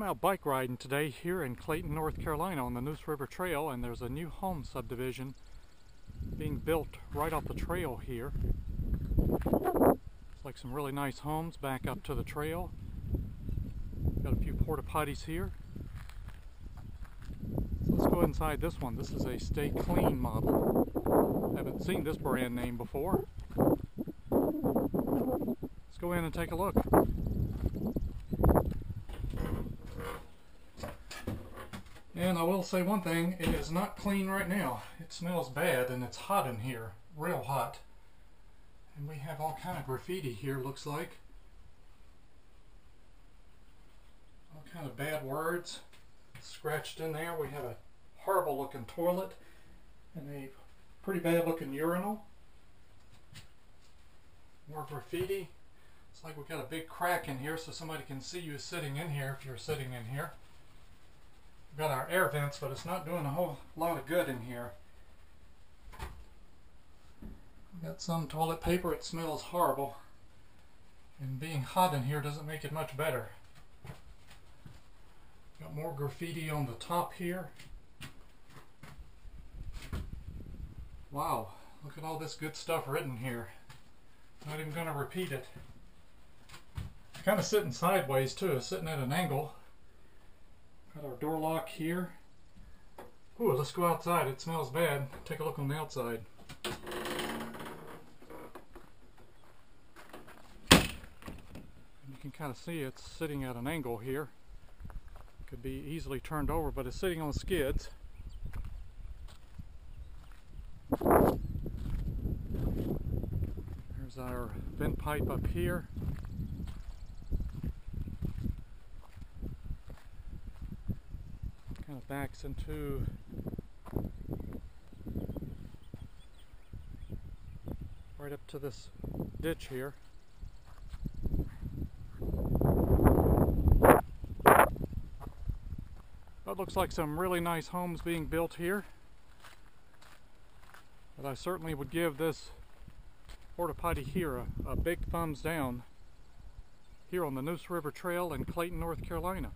I'm out bike riding today here in Clayton, North Carolina on the Neuse River Trail and there's a new home subdivision being built right off the trail here. It's like some really nice homes back up to the trail. Got a few porta potties here. So let's go inside this one. This is a Stay Clean model. Haven't seen this brand name before. Let's go in and take a look. And I will say one thing, it is not clean right now. It smells bad and it's hot in here, real hot. And we have all kind of graffiti here, looks like. All kind of bad words scratched in there. We have a horrible looking toilet and a pretty bad looking urinal. More graffiti. It's like we've got a big crack in here so somebody can see you sitting in here if you're sitting in here. Got our air vents, but it's not doing a whole lot of good in here. We've got some toilet paper, it smells horrible. And being hot in here doesn't make it much better. Got more graffiti on the top here. Wow, look at all this good stuff written here. Not even going to repeat it. Kind of sitting sideways too, sitting at an angle. Got our door lock here. Ooh, let's go outside. It smells bad. Take a look on the outside. You can kind of see it's sitting at an angle here. Could be easily turned over, but it's sitting on skids. There's our vent pipe up here. Kind of backs into right up to this ditch here. That looks like some really nice homes being built here. But I certainly would give this porta potty here a, a big thumbs down here on the Neuse River Trail in Clayton, North Carolina.